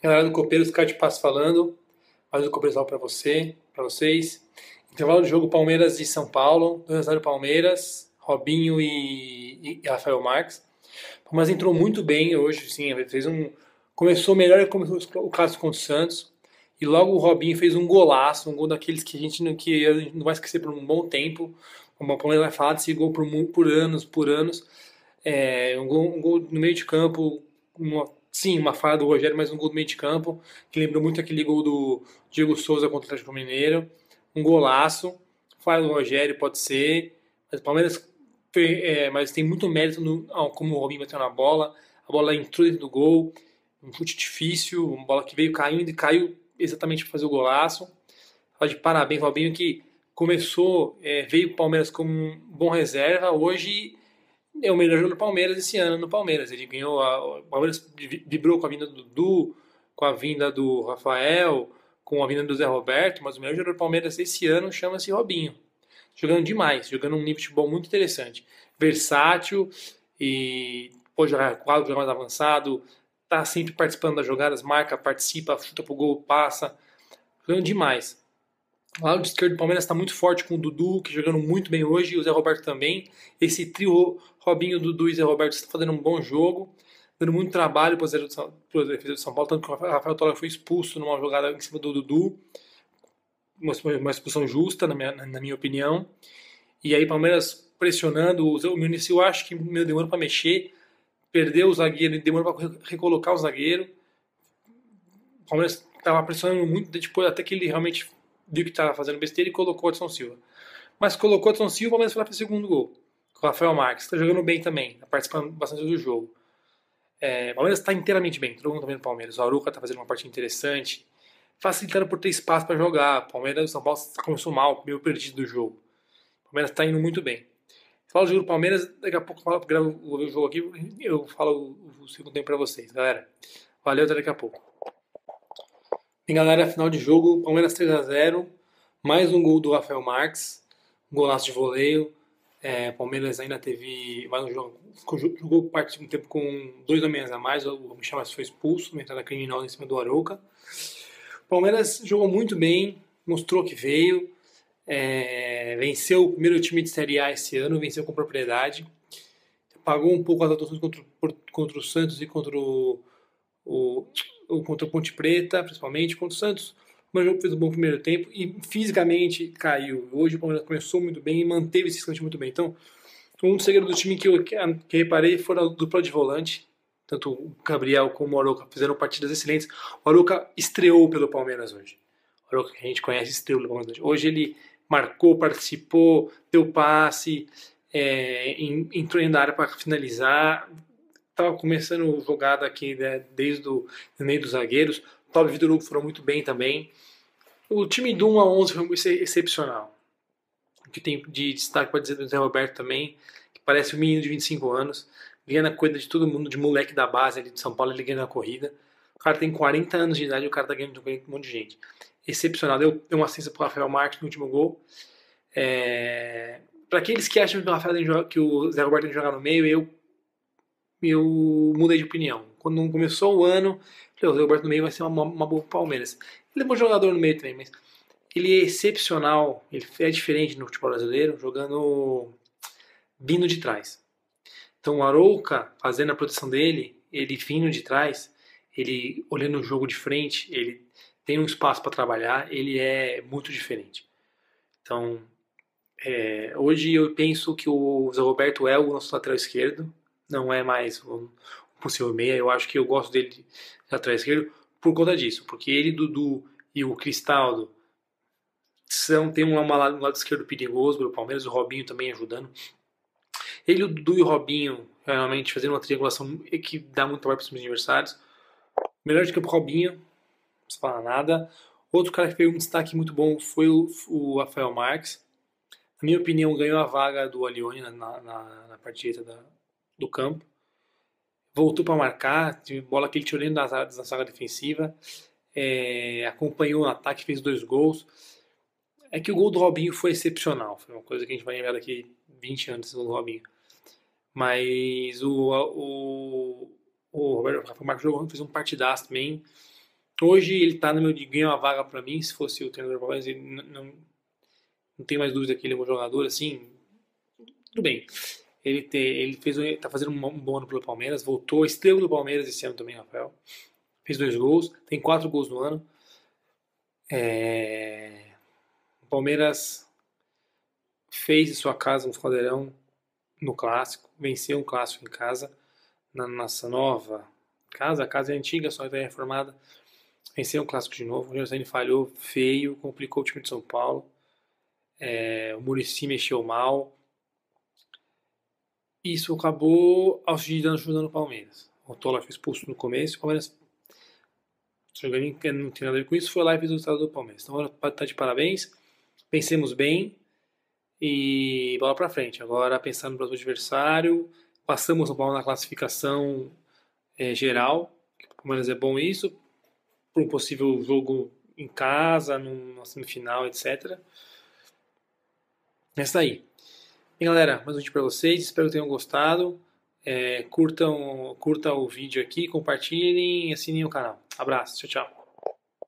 Galera do Copeiros, Card Passo falando. Mais um Copeiros para você, para vocês. Intervalo do jogo Palmeiras e São Paulo. 2x0 Palmeiras, Robinho e, e, Rafael Marques. O Palmeiras entrou muito bem hoje, sim. Fez um, começou melhor que começou o clássico contra o Santos. E logo o Robinho fez um golaço, um gol daqueles que a gente não, que a gente não vai esquecer por um bom tempo. O Palmeiras vai falar desse gol por, por anos, por anos. É, um, gol, um gol no meio de campo, uma sim, uma falha do Rogério, mas um gol do meio de campo, que lembrou muito aquele gol do Diego Souza contra o Atlético Mineiro. Um golaço. Falha do Rogério, pode ser. Mas o Palmeiras é, mas tem muito mérito no, como o Robinho bateu na bola. A bola entrou dentro do gol. Um chute difícil, uma bola que veio caindo e caiu exatamente para fazer o golaço. Fala de parabéns, Robinho, que começou, é, veio o Palmeiras como um bom reserva. Hoje é o melhor jogo do Palmeiras esse ano no Palmeiras. Ele ganhou, a, o Palmeiras vibrou com a vinda do Dudu, com a vinda do Rafael, com a vinda do Zé Roberto, mas o melhor jogador do Palmeiras esse ano chama-se Robinho. Jogando demais, jogando um nível de futebol muito interessante. Versátil e pode jogar quadro, jogar mais avançado, tá sempre participando das jogadas, marca, participa, chuta pro gol, passa. Jogando demais. O lado esquerdo do Palmeiras está muito forte com o Dudu, que jogando muito bem hoje, e o Zé Roberto também. Esse trio Robinho, Dudu e Zé Roberto está fazendo um bom jogo, dando muito trabalho para o defesa de São Paulo, tanto que o Rafael Tola foi expulso numa jogada em cima do Dudu, uma expulsão justa, na minha, na minha opinião. E aí, Palmeiras pressionando, o Munici, eu acho que meu demorou para mexer, perdeu o zagueiro, demorou para recolocar o zagueiro. O Palmeiras estava pressionando muito, depois até que ele realmente viu que estava fazendo besteira e colocou o Edson Silva. Mas colocou o Edson Silva, o Palmeiras foi lá para o segundo gol. Com o Rafael Marques, está jogando bem também, está participando bastante do jogo. É, o Palmeiras está inteiramente bem, todo mundo está vendo o Palmeiras. O Aruca está fazendo uma partida interessante, facilitando por ter espaço para jogar. O Palmeiras e São Paulo começou mal, meio perdido do jogo. O Palmeiras está indo muito bem. Falo do jogo do Palmeiras, daqui a pouco eu gravo o jogo aqui, eu falo o segundo tempo para vocês, galera. Valeu, até daqui a pouco. Bem, galera, final de jogo, Palmeiras 3 a 0 mais um gol do Rafael Marques, um golaço de voleio. É, Palmeiras ainda teve mais um jogo, jogou parte do tempo com dois homens a mais, o Michel foi expulso, uma entrada criminosa em cima do Arouca. Palmeiras jogou muito bem, mostrou que veio, é, venceu o primeiro time de Série A esse ano, venceu com propriedade, pagou um pouco as atuações contra, contra o Santos e contra o, o contra o Ponte Preta, principalmente, contra o Santos. O jogo fez um bom primeiro tempo e fisicamente caiu. Hoje o Palmeiras começou muito bem e manteve esse escante muito bem. Então, um dos segredos do time que eu que, que reparei foi a dupla de volante. Tanto o Gabriel como o Aroca fizeram partidas excelentes. O Aroca estreou pelo Palmeiras hoje. O Aroca que a gente conhece estreou pelo Palmeiras hoje. Hoje ele marcou, participou, deu passe, é, entrou na área para finalizar estava começando jogada aqui né, desde o meio dos zagueiros. E Vitor Hugo foram muito bem também. O time do 1 a 11 foi muito excepcional. O que tem de destaque pode dizer do Zé Roberto também, que parece um menino de 25 anos, ganha na corrida de todo mundo, de moleque da base ali de São Paulo, ele ganha na corrida. O cara tem 40 anos de idade e o cara tá ganhando um monte de gente. Excepcional. Deu, deu uma assistência pro Rafael Marques no último gol. É... Para aqueles que acham que o, Rafael que o Zé Roberto tem que jogar no meio, eu eu mudei de opinião. Quando começou o ano, falei, o Zé Roberto no meio vai ser uma, uma boa Palmeiras. Ele é bom jogador no meio também, mas ele é excepcional, ele é diferente no futebol brasileiro, jogando vindo de trás. Então o Arouca, fazendo a proteção dele, ele vindo de trás, ele olhando o jogo de frente, ele tem um espaço para trabalhar, ele é muito diferente. Então, é, hoje eu penso que o Zé Roberto é o nosso lateral esquerdo, não é mais um possível meia. Eu acho que eu gosto dele de atrás esquerdo por conta disso, porque ele, Dudu e o Cristaldo são tem um, um lado esquerdo perigoso para o Palmeiras, o Robinho também ajudando. Ele, o Dudu e o Robinho realmente fazendo uma triangulação que dá muito trabalho para os adversários. Melhor de campo Robinho, não se fala nada. Outro cara que fez um destaque muito bom foi o, o Rafael Marques. Na minha opinião, ganhou a vaga do Alione na, na, na partida da, do campo. Voltou para marcar, bola que ele tirou dentro da, da defensiva. É, acompanhou o ataque, fez dois gols. É que o gol do Robinho foi excepcional. Foi uma coisa que a gente vai lembrar daqui 20 anos do Robinho. Mas o, o, o Roberto Marcos jogou, fez um partidaço também. Hoje ele está no meu de ganhar uma vaga para mim, se fosse o treinador do Palmeiras, ele não, não, não tem mais dúvida que ele é um jogador assim. Tudo bem. Ele, te, ele fez, tá fazendo um bom ano pelo Palmeiras, voltou, estrela do Palmeiras esse ano também, Rafael. Fez dois gols, tem quatro gols no ano. É... O Palmeiras fez de sua casa um caldeirão no clássico, venceu um clássico em casa, na nossa nova casa, a casa é antiga, só é reformada, venceu um clássico de novo, o Rogério falhou feio, complicou o time de São Paulo, é, o Murici mexeu mal, isso acabou ajudando o Palmeiras. O Tola foi expulso no começo, o Palmeiras jogando não tem nada a ver com isso, foi lá e fez o resultado do Palmeiras. Então, agora tá de parabéns, pensemos bem e bola para frente. Agora, pensando no próximo adversário, passamos o Palmeiras na classificação é, geral, o Palmeiras é bom isso, para um possível jogo em casa, numa semifinal, etc. Essa aí. E galera, mais um vídeo para vocês, espero que tenham gostado. É, curtam, curtam o vídeo aqui, compartilhem e assinem o canal. Abraço, tchau, tchau.